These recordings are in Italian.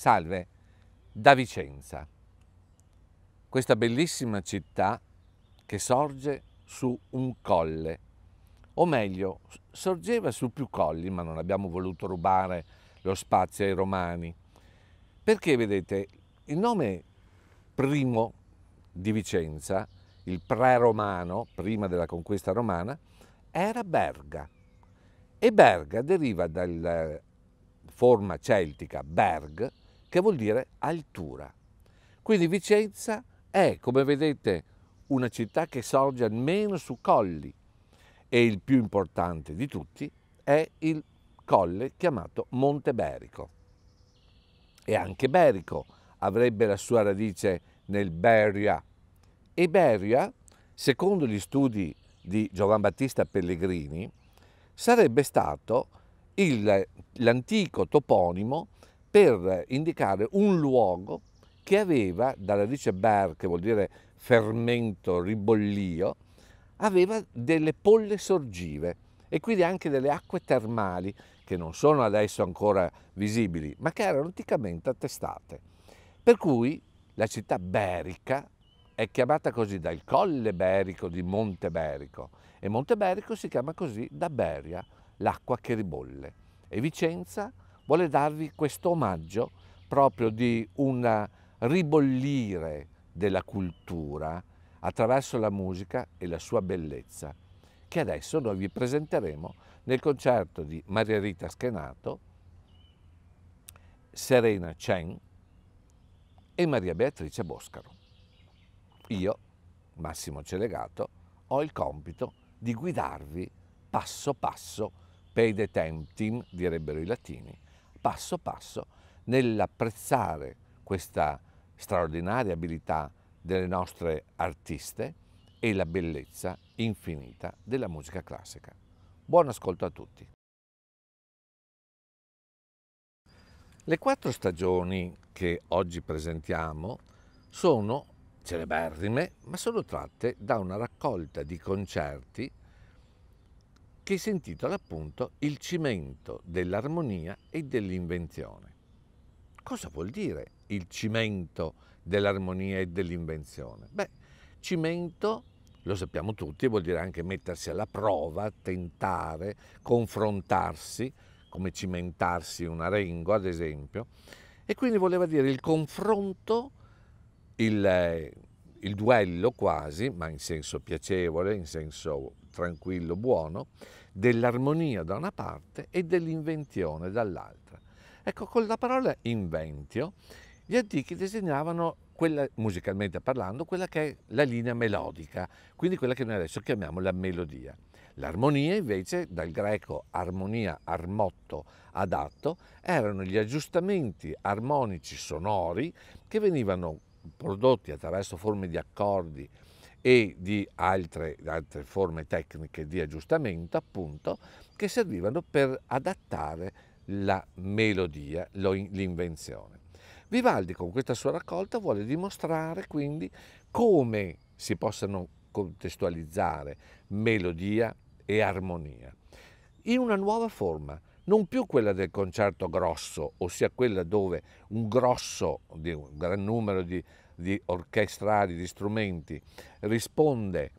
Salve, da Vicenza, questa bellissima città che sorge su un colle, o meglio, sorgeva su più colli, ma non abbiamo voluto rubare lo spazio ai romani, perché vedete, il nome primo di Vicenza, il pre-romano, prima della conquista romana, era Berga. E Berga deriva dalla forma celtica Berg, che vuol dire altura. Quindi Vicenza è, come vedete, una città che sorge almeno su colli e il più importante di tutti è il colle chiamato Monte Berico. E anche Berico avrebbe la sua radice nel Beria. E Beria, secondo gli studi di Giovan Battista Pellegrini, sarebbe stato l'antico toponimo per indicare un luogo che aveva, dalla radice ber, che vuol dire fermento, ribollio, aveva delle polle sorgive e quindi anche delle acque termali che non sono adesso ancora visibili, ma che erano anticamente attestate. Per cui la città berica è chiamata così dal colle berico di Monte Berico e Monte Berico si chiama così da Beria, l'acqua che ribolle. E Vicenza vuole darvi questo omaggio proprio di un ribollire della cultura attraverso la musica e la sua bellezza, che adesso noi vi presenteremo nel concerto di Maria Rita Schenato, Serena Chen e Maria Beatrice Boscaro. Io, Massimo Celegato, ho il compito di guidarvi passo passo, pede temptim, direbbero i latini, passo passo, nell'apprezzare questa straordinaria abilità delle nostre artiste e la bellezza infinita della musica classica. Buon ascolto a tutti. Le quattro stagioni che oggi presentiamo sono celeberrime, ma sono tratte da una raccolta di concerti che si intitola appunto Il cimento dell'armonia e dell'invenzione. Cosa vuol dire il cimento dell'armonia e dell'invenzione? Beh, cimento, lo sappiamo tutti, vuol dire anche mettersi alla prova, tentare, confrontarsi, come cimentarsi una rengo ad esempio, e quindi voleva dire il confronto, il, il duello quasi, ma in senso piacevole, in senso tranquillo, buono, dell'armonia da una parte e dell'invenzione dall'altra. Ecco, con la parola inventio, gli antichi disegnavano quella, musicalmente parlando, quella che è la linea melodica, quindi quella che noi adesso chiamiamo la melodia. L'armonia invece, dal greco armonia, armotto, adatto, erano gli aggiustamenti armonici sonori che venivano prodotti attraverso forme di accordi e di altre, altre forme tecniche di aggiustamento, appunto, che servivano per adattare la melodia, l'invenzione. Vivaldi con questa sua raccolta vuole dimostrare quindi come si possano contestualizzare melodia e armonia in una nuova forma, non più quella del concerto grosso, ossia quella dove un grosso, un gran numero di, di orchestrali, di strumenti, risponde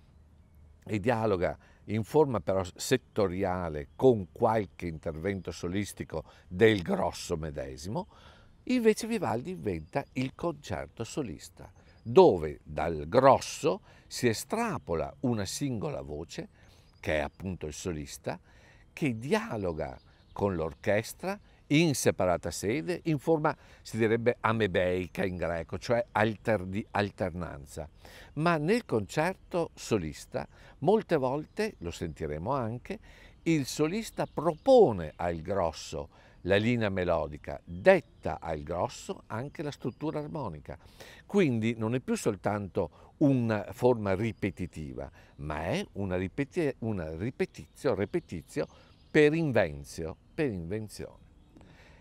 e dialoga in forma però settoriale con qualche intervento solistico del grosso medesimo, invece Vivaldi inventa il concerto solista, dove dal grosso si estrapola una singola voce, che è appunto il solista, che dialoga con l'orchestra in separata sede, in forma, si direbbe, amebeica in greco, cioè alter, di alternanza. Ma nel concerto solista, molte volte, lo sentiremo anche, il solista propone al grosso la linea melodica, detta al grosso anche la struttura armonica. Quindi non è più soltanto una forma ripetitiva, ma è una, ripeti- una ripetizio, repetizio per invenzio, per invenzione.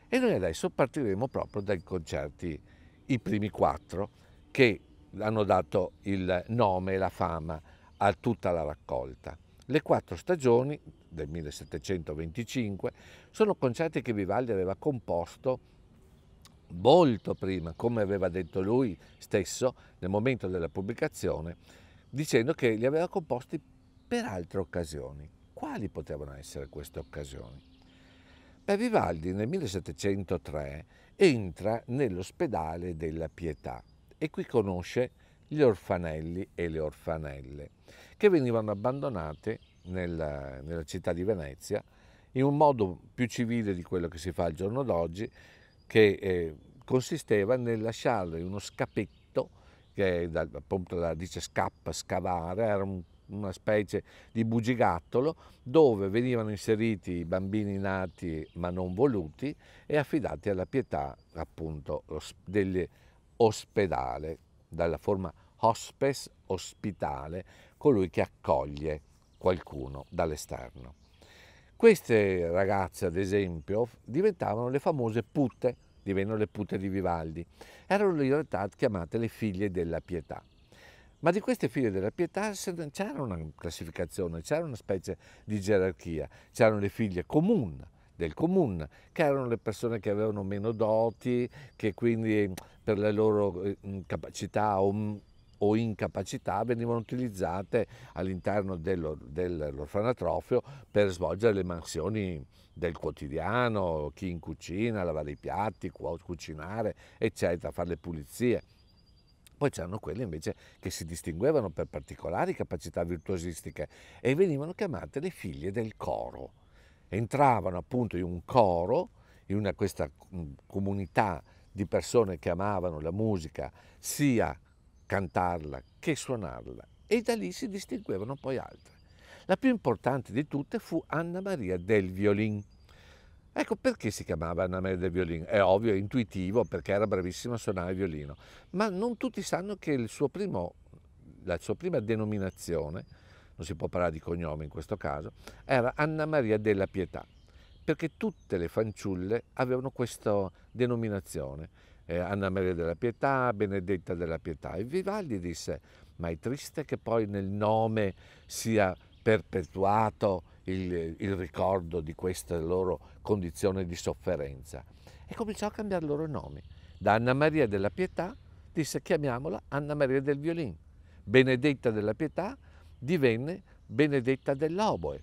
E noi adesso partiremo proprio dai concerti, i primi quattro, che hanno dato il nome e la fama a tutta la raccolta. Le quattro stagioni del 1725 sono concerti che Vivaldi aveva composto molto prima, come aveva detto lui stesso nel momento della pubblicazione, dicendo che li aveva composti per altre occasioni. Quali potevano essere queste occasioni? Beh, Vivaldi nel 1703 entra nell'ospedale della Pietà e qui conosce gli orfanelli e le orfanelle che venivano abbandonate nella, nella città di Venezia in un modo più civile di quello che si fa al giorno d'oggi, che eh, consisteva nel lasciarlo in uno scapetto, che dal, appunto da, dice scappa, scavare, era un, una specie di bugigattolo dove venivano inseriti i bambini nati ma non voluti e affidati alla pietà appunto dell'ospedale, dalla forma hospes, ospitale, colui che accoglie qualcuno dall'esterno. Queste ragazze, ad esempio, diventavano le famose putte, divennero le putte di Vivaldi. Erano in realtà chiamate le figlie della pietà. Ma di queste figlie della pietà c'era una classificazione, c'era una specie di gerarchia. C'erano le figlie comune, del comune, che erano le persone che avevano meno doti, che quindi per le loro eh, capacità o o incapacità venivano utilizzate all'interno dell'orfanatrofio per svolgere le mansioni del quotidiano, chi in cucina, lavare i piatti, cucinare, eccetera, fare le pulizie. Poi c'erano quelle invece che si distinguevano per particolari capacità virtuosistiche e venivano chiamate le figlie del coro. Entravano appunto in un coro, in una, questa comunità di persone che amavano la musica sia cantarla che suonarla e da lì si distinguevano poi altre. La più importante di tutte fu Anna Maria del Violin. Ecco perché si chiamava Anna Maria del Violin. È ovvio, è intuitivo perché era bravissima a suonare il violino, ma non tutti sanno che primo, la sua prima denominazione, non si può parlare di cognome in questo caso, era Anna Maria della Pietà, perché tutte le fanciulle avevano questa denominazione eh, Anna Maria della Pietà, Benedetta della Pietà. E Vivaldi disse, ma è triste che poi nel nome sia perpetuato il, il ricordo di questa loro condizione di sofferenza. E cominciò a cambiare loro nomi. Da Anna Maria della Pietà disse chiamiamola Anna Maria del Violin. Benedetta della Pietà divenne Benedetta dell'Oboe.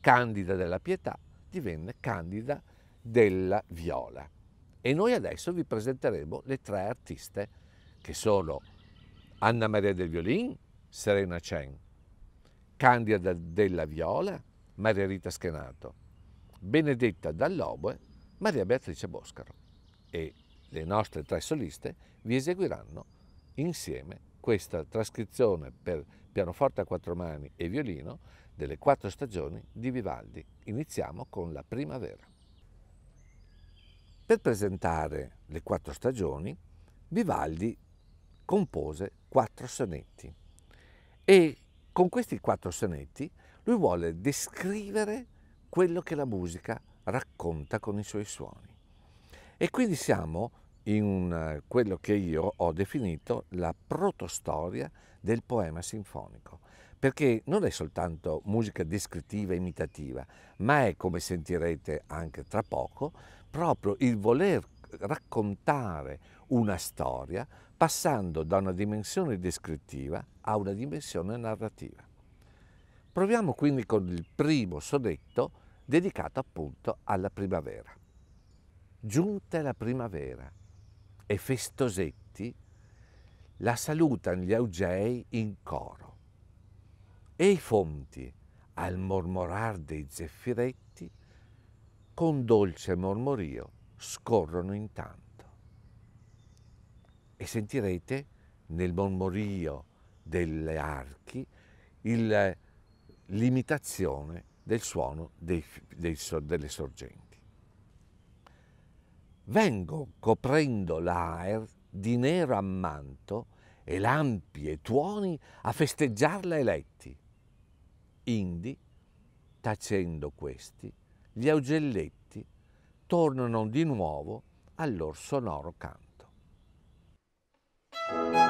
Candida della Pietà divenne Candida della Viola. E noi adesso vi presenteremo le tre artiste che sono Anna Maria del Violin, Serena Chen, Candida della Viola, Maria Rita Schenato, Benedetta Dall'Oboe, Maria Beatrice Boscaro. E le nostre tre soliste vi eseguiranno insieme questa trascrizione per pianoforte a quattro mani e violino delle quattro stagioni di Vivaldi. Iniziamo con la primavera. Per presentare le quattro stagioni, Vivaldi compose quattro sonetti e con questi quattro sonetti lui vuole descrivere quello che la musica racconta con i suoi suoni. E quindi siamo in quello che io ho definito la protostoria del poema sinfonico, perché non è soltanto musica descrittiva e imitativa, ma è, come sentirete anche tra poco, proprio il voler raccontare una storia passando da una dimensione descrittiva a una dimensione narrativa. Proviamo quindi con il primo sonetto dedicato appunto alla primavera. Giunta la primavera e festosetti la salutano gli augei in coro e i fonti al mormorar dei zeffiretti con dolce mormorio scorrono intanto. E sentirete nel mormorio delle archi il, l'imitazione del suono dei, dei, delle sorgenti. Vengo coprendo l'aer di nero ammanto e lampi e tuoni a festeggiarla eletti. Indi, tacendo questi, gli augelletti tornano di nuovo al loro sonoro canto. Quindi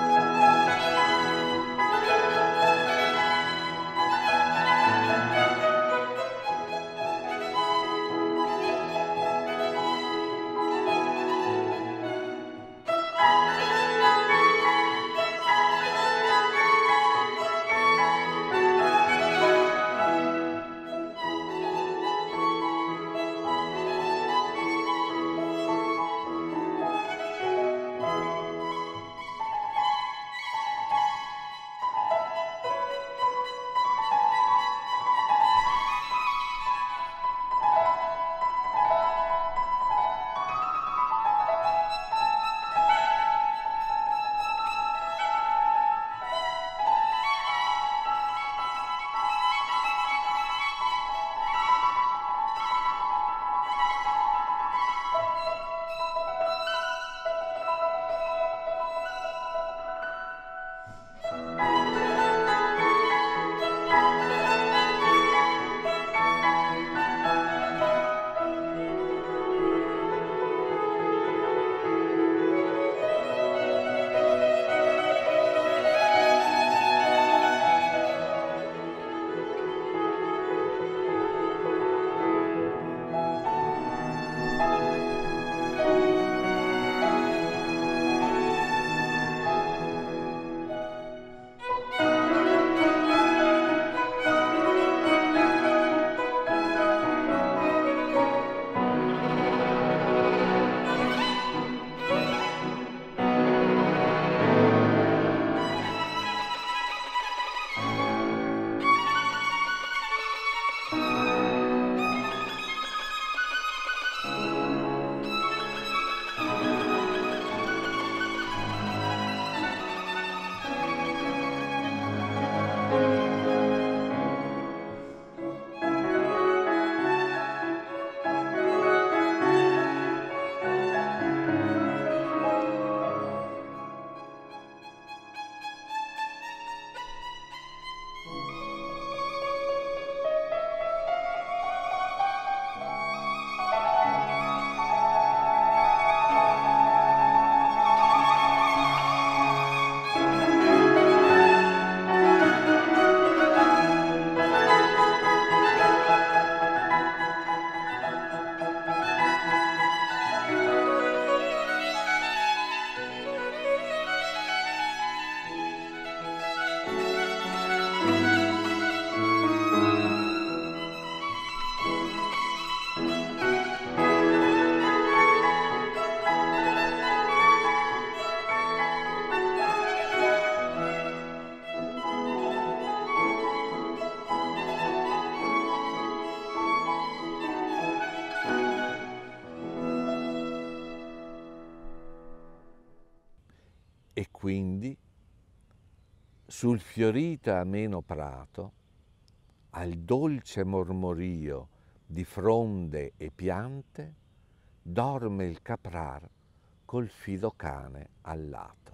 sul fiorito e ameno prato, al dolce mormorio di fronde e piante, dorme il caprar col fido cane al lato.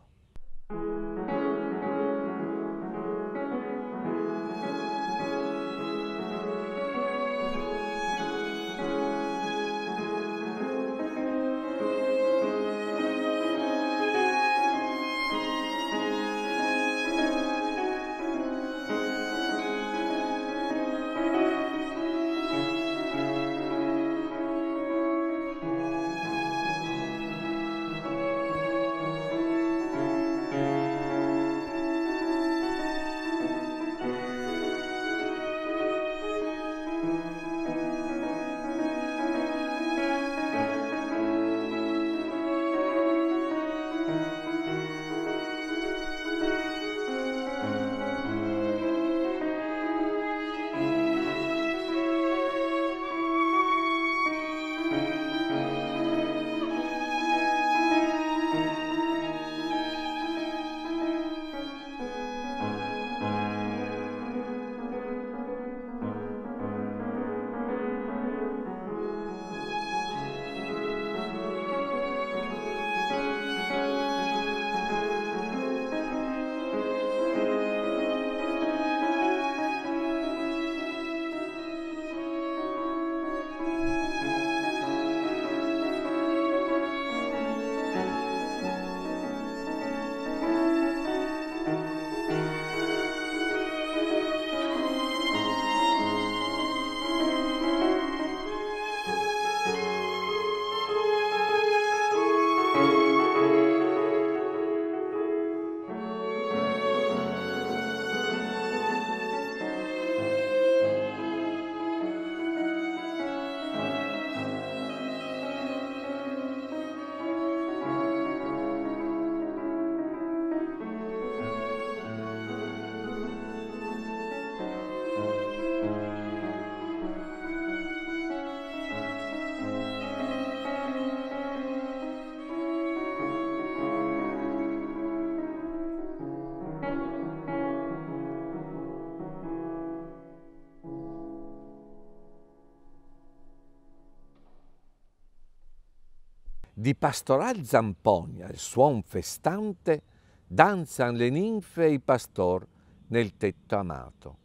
Di pastoral zampogna, il suon festante, danzan le ninfe e i pastor nel tetto amato,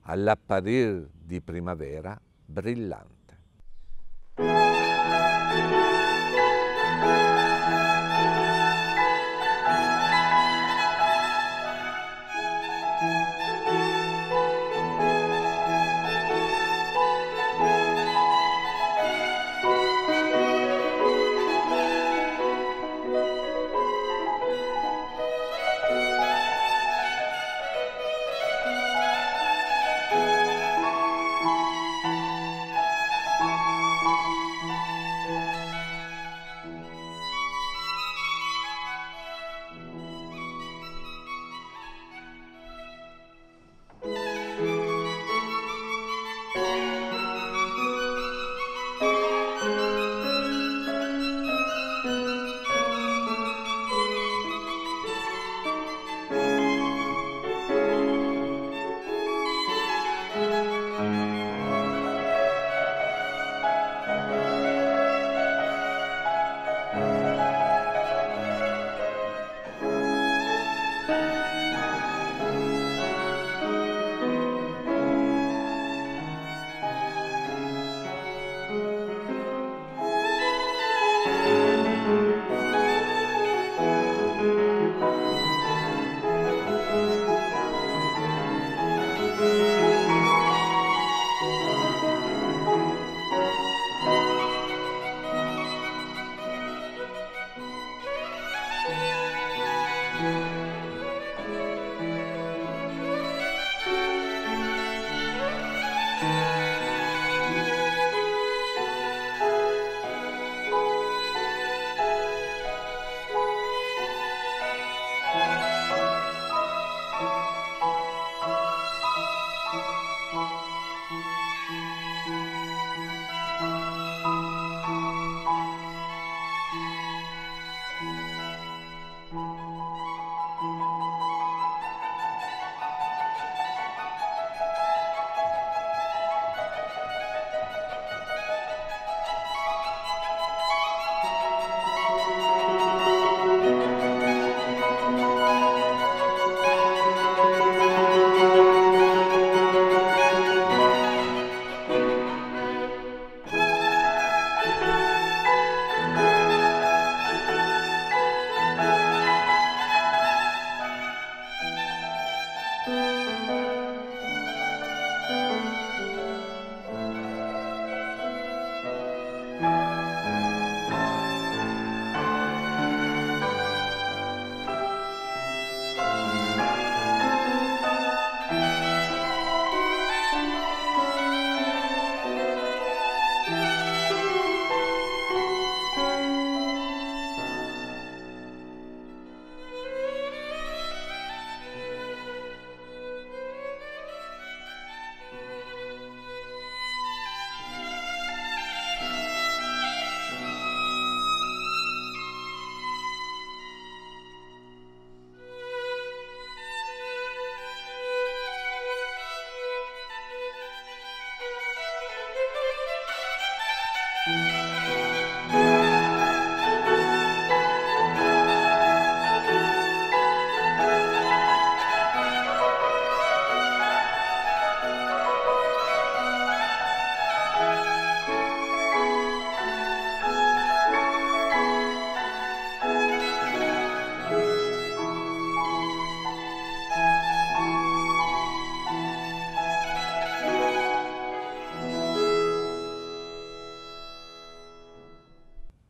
all'apparir di primavera brillante.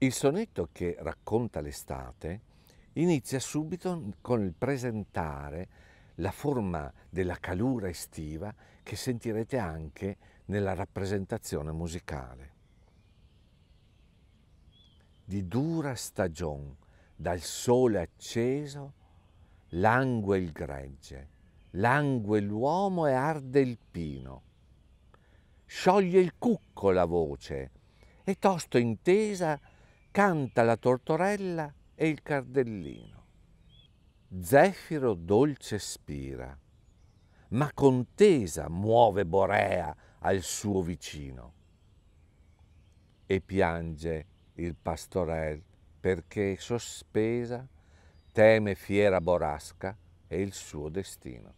Il sonetto che racconta l'estate inizia subito con il presentare la forma della calura estiva che sentirete anche nella rappresentazione musicale. Di dura stagione, dal sole acceso, langue il gregge, langue l'uomo e arde il pino. Scioglie il cucco la voce e tosto intesa canta la tortorella e il cardellino. Zefiro dolce spira, ma contesa muove Borea al suo vicino. E piange il pastorel perché sospesa teme fiera borasca e il suo destino.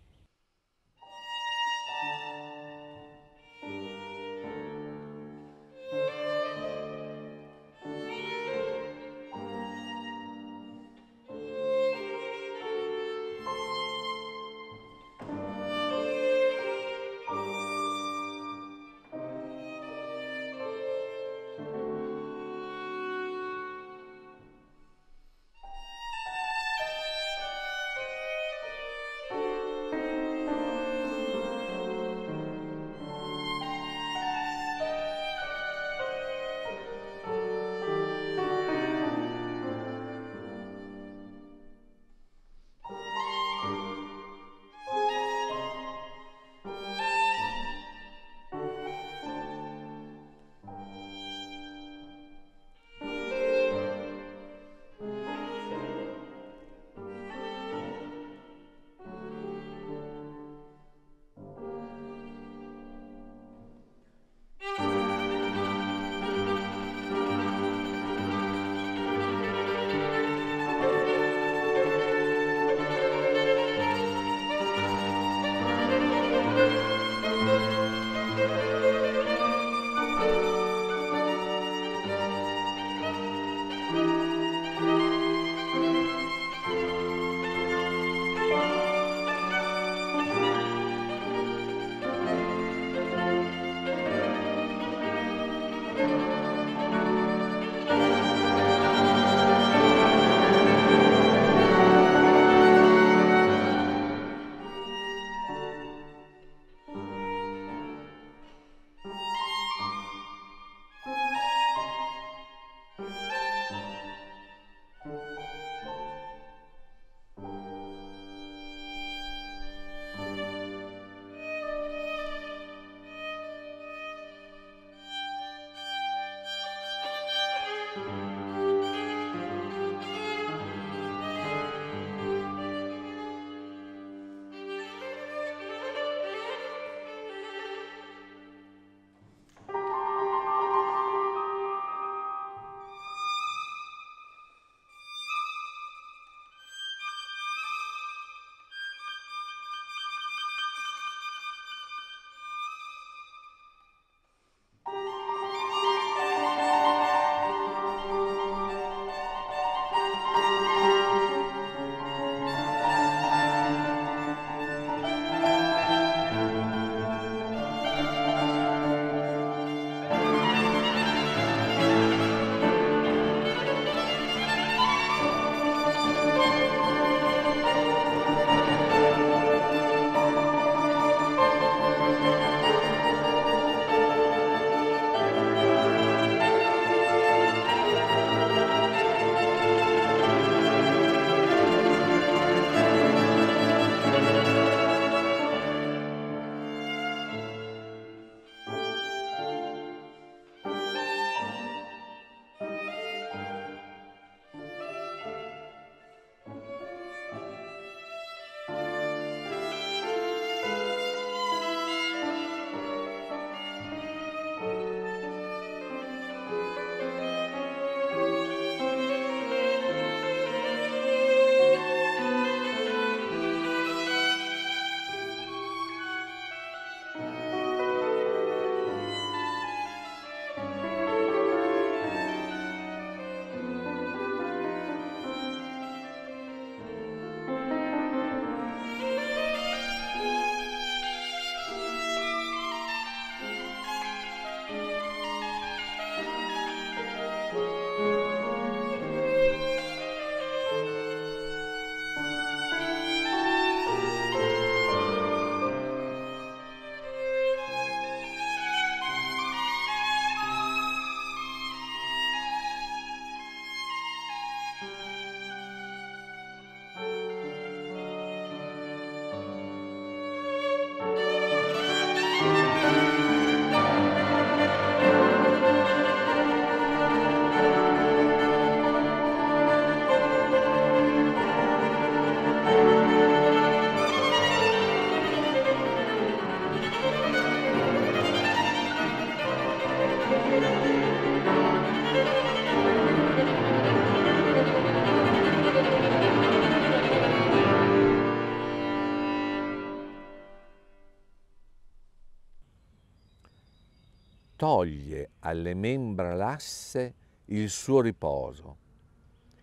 Toglie alle membra lasse il suo riposo,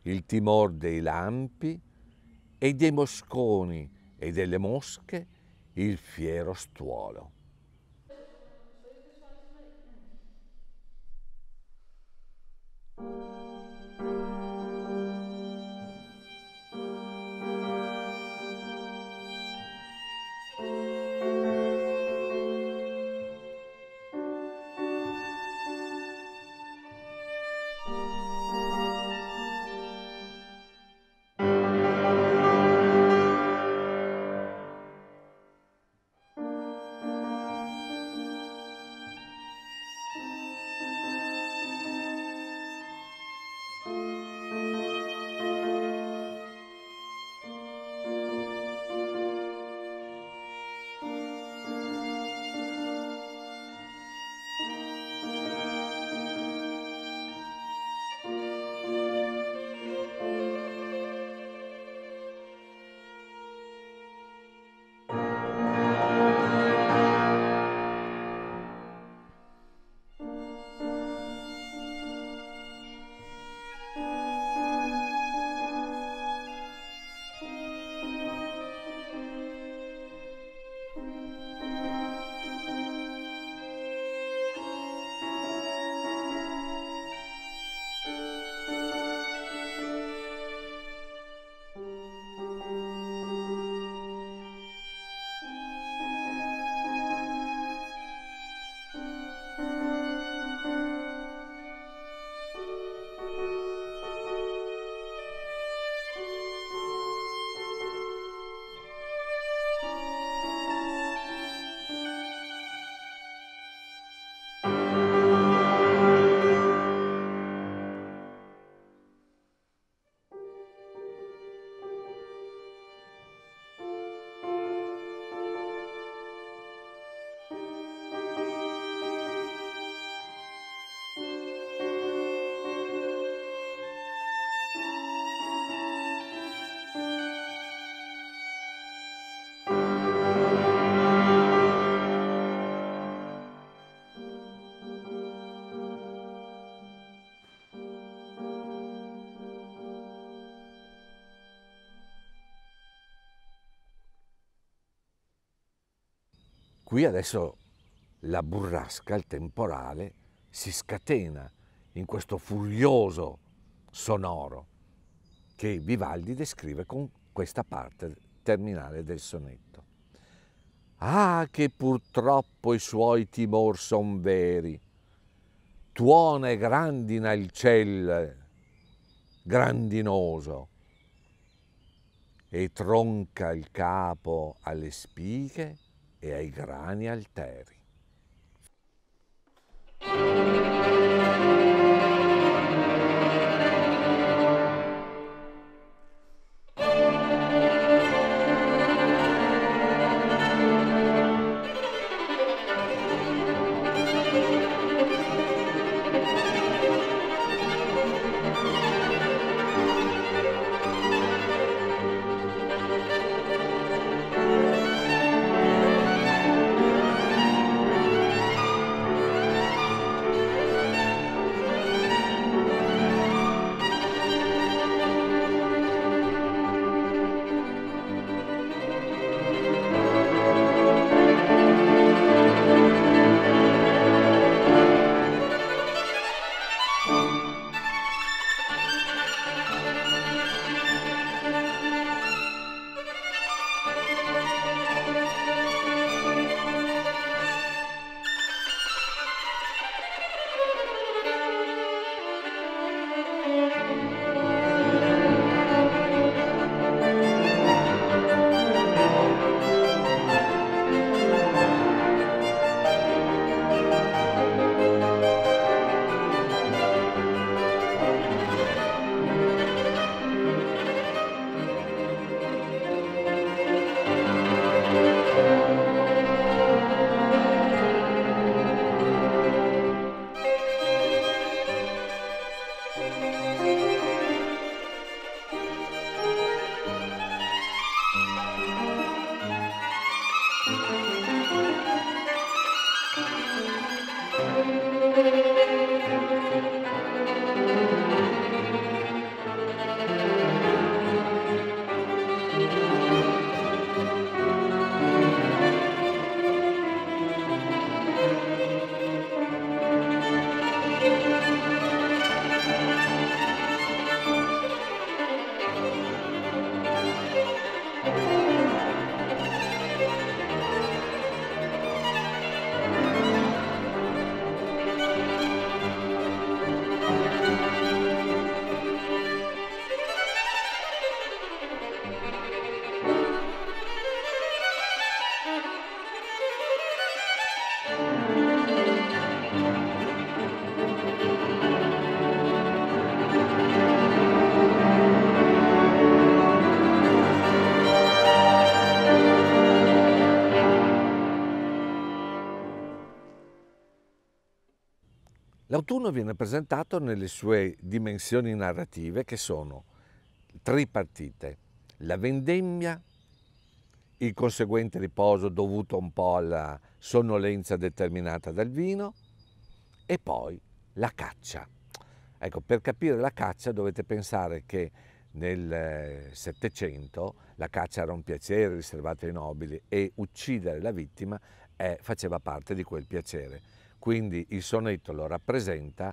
il timor dei lampi e dei mosconi e delle mosche il fiero stuolo. Qui adesso la burrasca, il temporale, si scatena in questo furioso sonoro che Vivaldi descrive con questa parte terminale del sonetto. Ah, che purtroppo i suoi timor son veri, tuona e grandina il ciel grandinoso e tronca il capo alle spighe e ai grani alteri. L'autunno viene presentato nelle sue dimensioni narrative che sono tripartite, la vendemmia, il conseguente riposo dovuto un po' alla sonnolenza determinata dal vino e poi la caccia. Ecco, per capire la caccia dovete pensare che nel eh, Settecento la caccia era un piacere riservato ai nobili e uccidere la vittima eh, faceva parte di quel piacere. Quindi il sonetto lo rappresenta,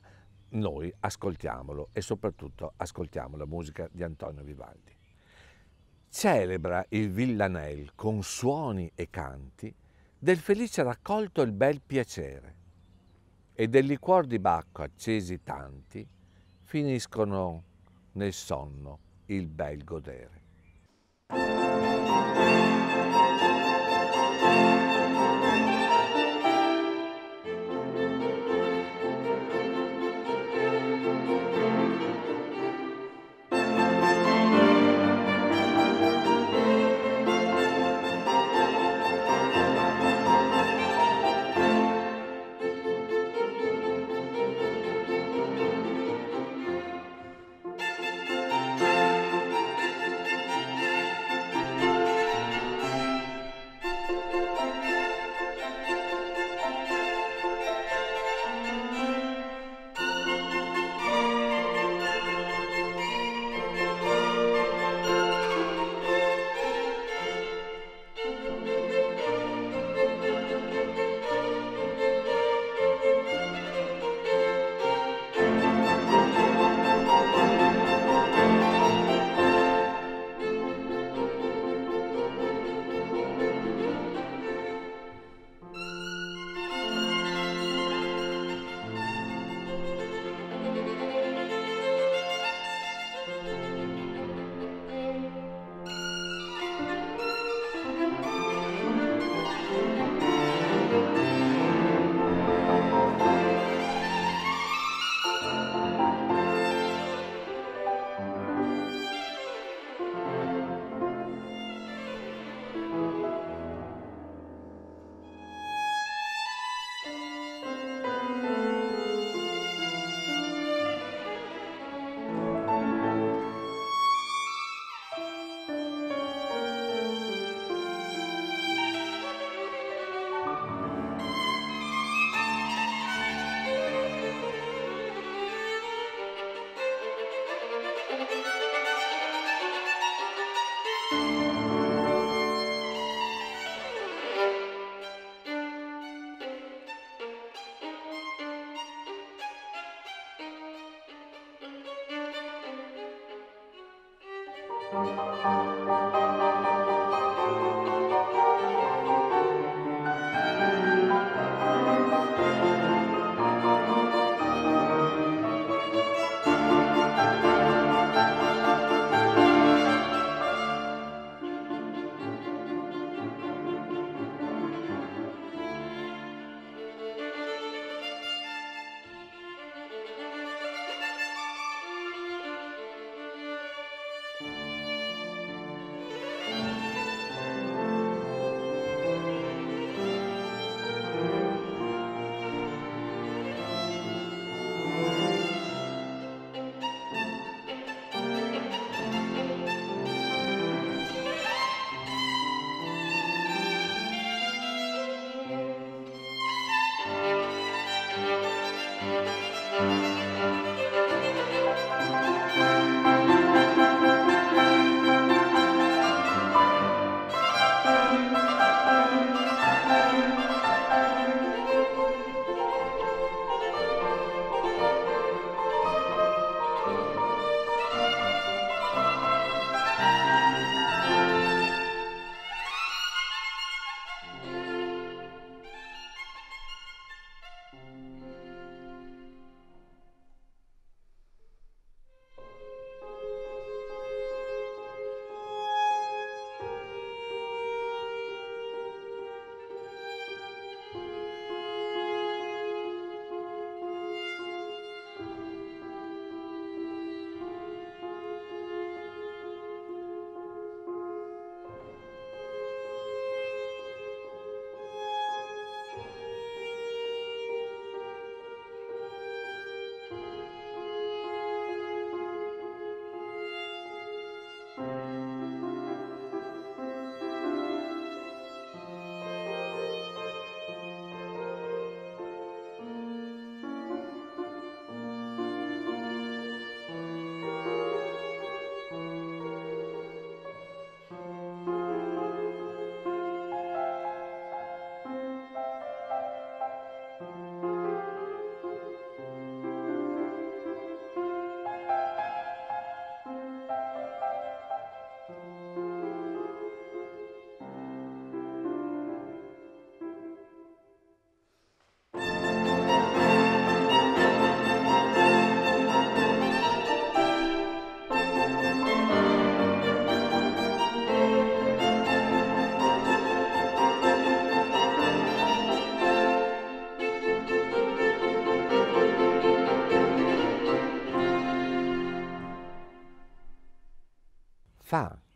noi ascoltiamolo e soprattutto ascoltiamo la musica di Antonio Vivaldi. Celebra il villanel con suoni e canti del felice raccolto il bel piacere e del liquor di bacco accesi tanti finiscono nel sonno il bel godere.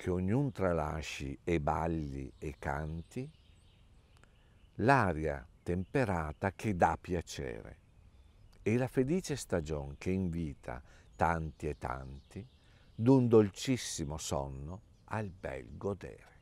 Che ognun tralasci e balli e canti, l'aria temperata che dà piacere e la felice stagione che invita tanti e tanti d'un dolcissimo sonno al bel godere.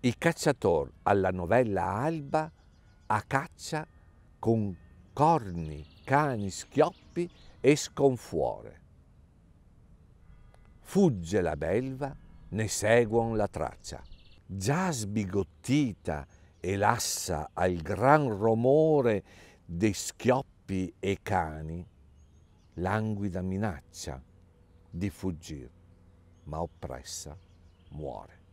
Il cacciator alla novella alba a caccia con corni, cani, schioppi e sconfuore. Fugge la belva, ne seguon la traccia. Già sbigottita e lassa al gran romore dei schioppi e cani, languida minaccia di fuggir, ma oppressa muore.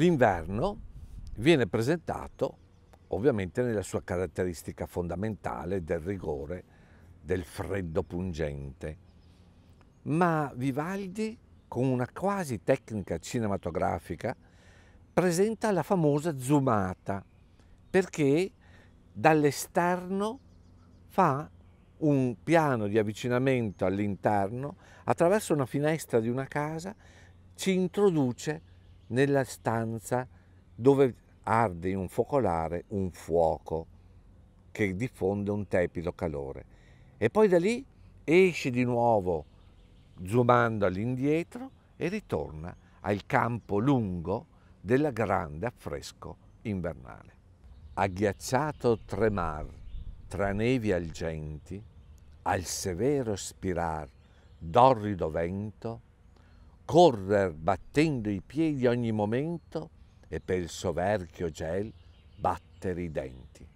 L'inverno viene presentato ovviamente nella sua caratteristica fondamentale del rigore, del freddo pungente. Ma Vivaldi, con una quasi tecnica cinematografica, presenta la famosa zoomata, perché dall'esterno fa un piano di avvicinamento all'interno attraverso una finestra di una casa, ci introduce nella stanza dove arde in un focolare un fuoco che diffonde un tepido calore. E poi da lì esce di nuovo, zoomando all'indietro, e ritorna al campo lungo della grande affresco invernale. Agghiacciato tremar tra nevi algenti, al severo spirar d'orrido vento, correr battendo i piedi ogni momento e per il soverchio gel battere i denti.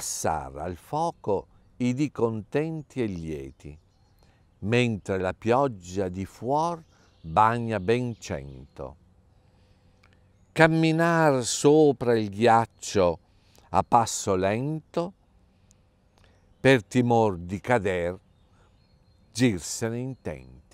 Passare al fuoco i di contenti e lieti, mentre la pioggia di fuor bagna ben cento. Camminar sopra il ghiaccio a passo lento, per timor di cader, girsene intenti.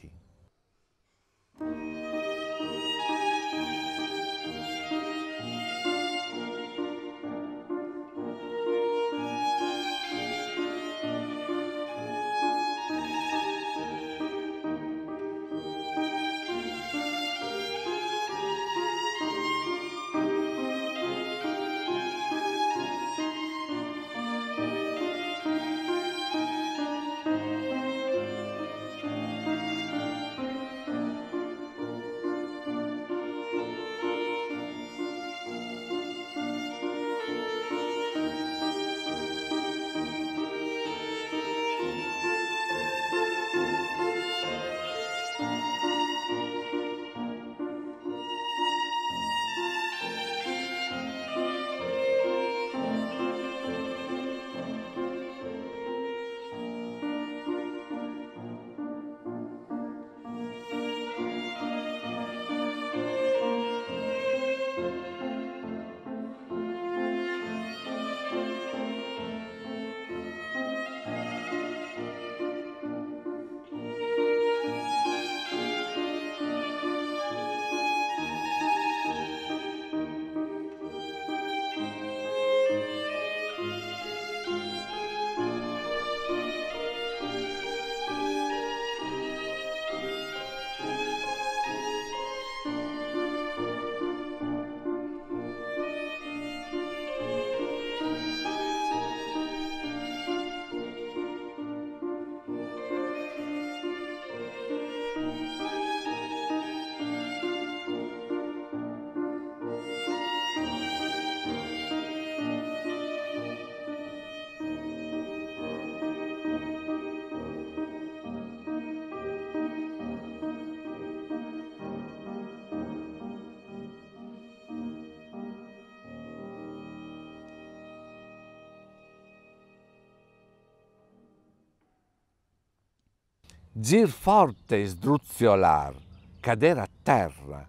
Gir forte e sdruzziolar, cadere a terra,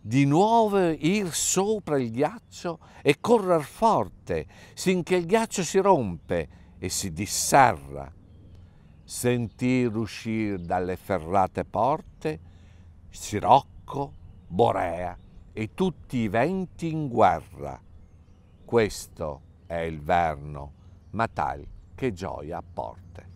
di nuovo ir sopra il ghiaccio e correr forte, sinché il ghiaccio si rompe e si disserra. Sentir uscir dalle ferrate porte Sirocco, Borea e tutti i venti in guerra. Questo è il verno, ma tal che gioia porte.